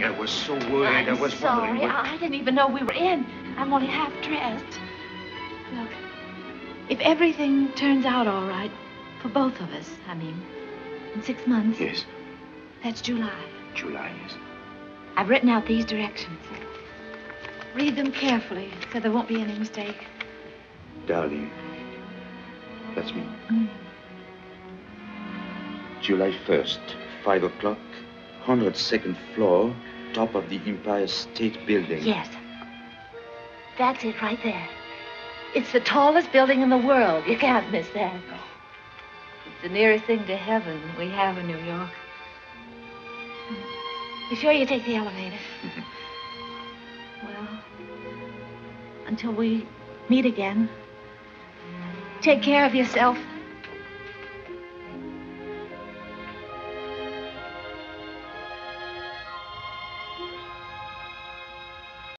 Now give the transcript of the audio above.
Darling, I was so worried. I'm I was sorry. wondering. what- I I didn't even know we were in. I'm only half dressed. Look, if everything turns out all right, for both of us, I mean, in six months, Yes, that's July. July, yes. I've written out these directions. Read them carefully so there won't be any mistake. Darling, that's me. Mm. July 1st, 5 o'clock, 102nd floor, top of the Empire State Building. Yes. That's it right there. It's the tallest building in the world. You can't miss that. It's the nearest thing to heaven we have in New York. Hmm. Be sure you take the elevator. well, until we meet again, take care of yourself.